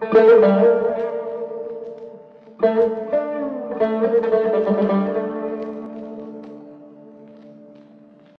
Thank you.